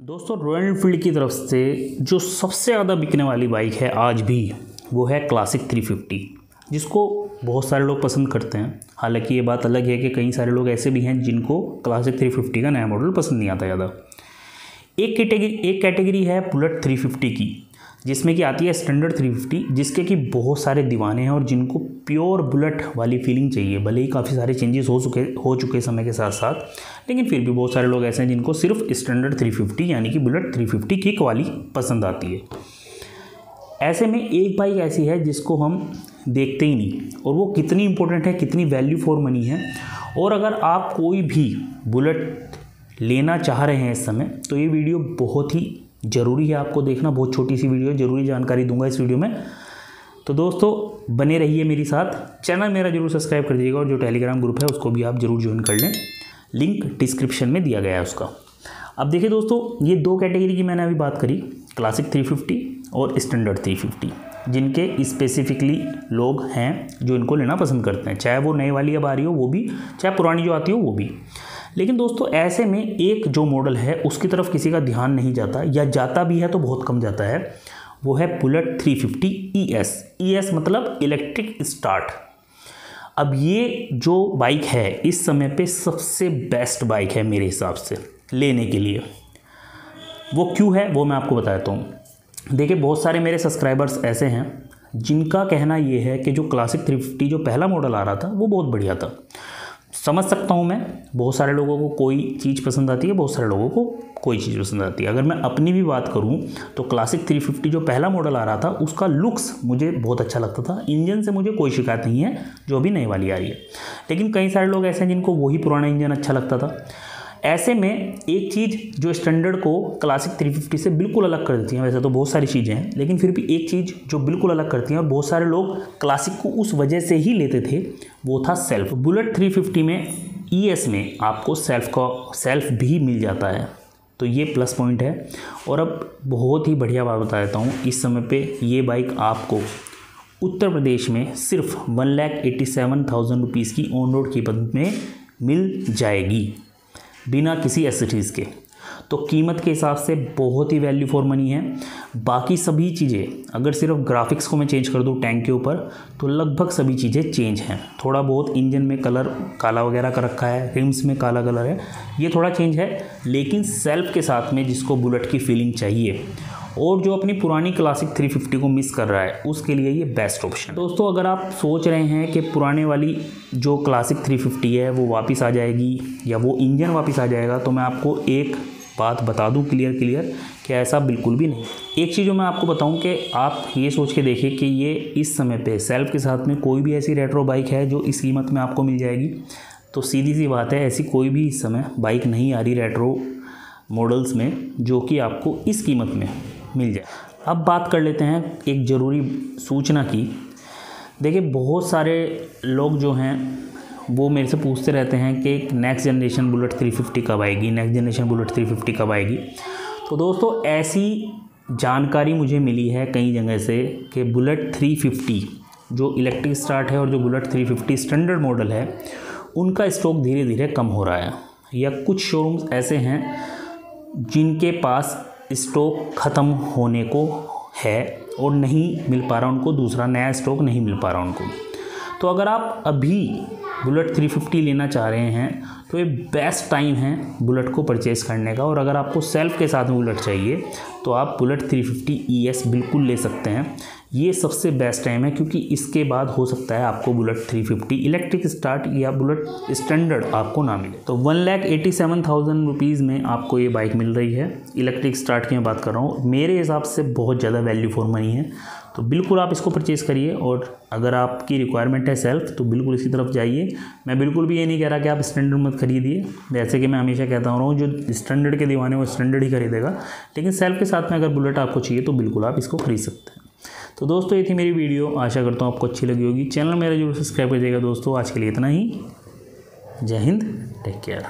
दोस्तों royal Enfield की तरफ़ से जो सबसे ज़्यादा बिकने वाली बाइक है आज भी, वो है क्लासिक 350 जिसको बहुत सारे लोग पसंद करते हैं। हालाँकि ये बात अलग है कि कई सारे लोग ऐसे भी हैं जिनको क्लासिक 350 का नया मॉडल पसंद नहीं आता ज़्यादा। एक कैटेगरी एक कैटेगरी है बुलेट 350 की। जिसमें कि आती है स्टैंडर्ड 350 जिसके कि बहुत सारे दीवाने हैं और जिनको प्योर बुलेट वाली फीलिंग चाहिए। भले ही काफ़ी सारे चेंजेस हो चुके हो चुके समय के साथ साथ लेकिन फिर भी बहुत सारे लोग ऐसे हैं जिनको सिर्फ़ स्टैंडर्ड 350 यानी कि बुलेट 350 किक वाली पसंद आती है। ऐसे में एक बाइक ऐसी है जिसको हम देखते ही नहीं, और वो कितनी इंपॉर्टेंट है, कितनी वैल्यू फॉर मनी है। और अगर आप कोई भी बुलेट लेना चाह रहे हैं इस समय तो ये वीडियो बहुत ही ज़रूरी है आपको देखना, बहुत छोटी सी वीडियो है, ज़रूरी जानकारी दूँगा इस वीडियो में। तो दोस्तों, बने रहिए मेरे साथ। चैनल मेरा ज़रूर सब्सक्राइब कर दीजिएगा और जो टेलीग्राम ग्रुप है उसको भी आप ज़रूर ज्वाइन कर लें। लिंक डिस्क्रिप्शन में दिया गया है उसका। अब देखिए दोस्तों, ये दो कैटेगरी की मैंने अभी बात करी, क्लासिक 350 और स्टैंडर्ड 350 जिनके स्पेसिफिकली लोग हैं, जो इनको लेना पसंद करते हैं। चाहे वो नई वाली अब आ रही हो, वो भी, चाहे पुरानी जो आती हो, वो भी। लेकिन दोस्तों, ऐसे में एक जो मॉडल है, उसकी तरफ़ किसी का ध्यान नहीं जाता, या जाता भी है तो बहुत कम जाता है, वो है बुलेट 350 ES ES मतलब इलेक्ट्रिक स्टार्ट अब ये जो बाइक है, इस समय पे सबसे बेस्ट बाइक है मेरे हिसाब से, लेने के लिए। वो क्यों है, वो मैं आपको बता देता हूँ। देखिए, बहुत सारे मेरे सब्सक्राइबर्स ऐसे हैं, जिनका कहना ये है कि जो क्लासिक 350 जो पहला मॉडल आ रहा था, वो बहुत बढ़िया था। समझ सकता हूँ मैं, बहुत सारे लोगों को कोई चीज़ पसंद आती है, बहुत सारे लोगों को कोई चीज़ पसंद आती है। अगर मैं अपनी भी बात करूँ तो क्लासिक 350 जो पहला मॉडल आ रहा था, उसका लुक्स मुझे बहुत अच्छा लगता था। इंजन से मुझे कोई शिकायत नहीं है, जो अभी नई वाली आ रही है। लेकिन कई सारे लोग ऐसे हैं जिनको वही पुराना इंजन अच्छा लगता था। ऐसे में एक चीज़ जो स्टैंडर्ड को क्लासिक 350 से बिल्कुल अलग कर देती हैं, वैसे तो बहुत सारी चीज़ें हैं, लेकिन फिर भी एक चीज़ जो बिल्कुल अलग करती हैं और बहुत सारे लोग क्लासिक को उस वजह से ही लेते थे, वो था सेल्फ बुलेट 350 में ई e में आपको सेल्फ का सेल्फ भी मिल जाता है तो ये प्लस पॉइंट है। और अब बहुत ही बढ़िया बात बता देता हूँ, इस समय पर ये बाइक आपको उत्तर प्रदेश में सिर्फ़ one lakh eighty seven thousand rupees की ऑन रोड कीमत में मिल जाएगी। बिना किसी एसिडीज़ के। तो कीमत के हिसाब से बहुत ही वैल्यू फॉर मनी है। बाकी सभी चीज़ें, अगर सिर्फ़ ग्राफिक्स को मैं चेंज कर दूँ टैंक के ऊपर तो लगभग सभी चीज़ें चेंज हैं। थोड़ा बहुत इंजन में कलर काला वगैरह का रखा है रिम्स में काला कलर है, ये थोड़ा चेंज है। लेकिन सेल्फ के साथ में जिसको बुलेट की फीलिंग चाहिए और जो अपनी पुरानी क्लासिक 350 को मिस कर रहा है, उसके लिए ये बेस्ट ऑप्शन दोस्तों, अगर आप सोच रहे हैं कि पुराने वाली जो क्लासिक 350 है, वो वापस आ जाएगी या वो इंजन वापस आ जाएगा तो मैं आपको एक बात बता दूँ क्लियर क्लियर कि ऐसा बिल्कुल भी नहीं। एक चीज़ जो मैं आपको बताऊँ कि आप ये सोच के देखिए कि ये इस समय पे सेल्फ के साथ में कोई भी ऐसी रेट्रो बाइक है जो इस कीमत में आपको मिल जाएगी। तो सीधी सी बात है, ऐसी कोई भी इस समय बाइक नहीं आ रही रेट्रो मॉडल्स में, जो कि आपको इस कीमत में मिल जाए। अब बात कर लेते हैं एक ज़रूरी सूचना की। देखिए, बहुत सारे लोग जो हैं, वो मेरे से पूछते रहते हैं कि नेक्स्ट जनरेशन बुलेट 350 कब आएगी? नेक्स्ट जनरेशन बुलेट 350 कब आएगी? तो दोस्तों, ऐसी जानकारी मुझे मिली है कई जगह से कि बुलेट 350 जो इलेक्ट्रिक स्टार्ट है और जो बुलेट 350 स्टैंडर्ड मॉडल है, उनका स्टॉक धीरे धीरे कम हो रहा है। या कुछ शोरूम्स ऐसे हैं जिनके पास स्टॉक ख़त्म होने को है और नहीं मिल पा रहा उनको, दूसरा नया स्टॉक नहीं मिल पा रहा उनको। तो अगर आप अभी बुलेट 350 लेना चाह रहे हैं तो ये बेस्ट टाइम है बुलेट को परचेस करने का। और अगर आपको सेल्फ के साथ में बुलेट चाहिए तो आप बुलेट 350 ES बिल्कुल ले सकते हैं। ये सबसे बेस्ट टाइम है क्योंकि इसके बाद हो सकता है आपको बुलेट 350 इलेक्ट्रिक स्टार्ट या बुलेट स्टैंडर्ड आपको ना मिले। तो one lakh eighty seven thousand rupees में आपको ये बाइक मिल रही है। इलेक्ट्रिक स्टार्ट की मैं बात कर रहा हूँ। मेरे हिसाब से बहुत ज़्यादा वैल्यू फॉर मनी है। तो बिल्कुल आप इसको परचेज़ करिए और अगर आपकी रिक्वायरमेंट है सेल्फ तो बिल्कुल इसी तरफ़ जाइए। मैं बिल्कुल भी ये नहीं कह रहा कि आप स्टैंडर्ड मत खरीदिए। जैसे कि मैं हमेशा कहता हूँ जो स्टैंडर्ड के दीवाने वो स्टैंडर्ड ही खरीदेगा। लेकिन सेल्फ के साथ में अगर बुलेट आपको चाहिए तो बिल्कुल आप इसको खरीद सकते हैं। तो दोस्तों, ये थी मेरी वीडियो। आशा करता हूँ आपको अच्छी लगी होगी। चैनल मेरा ज़रूर सब्सक्राइब कर दोस्तों। आज के लिए इतना ही। जय हिंद। Take care.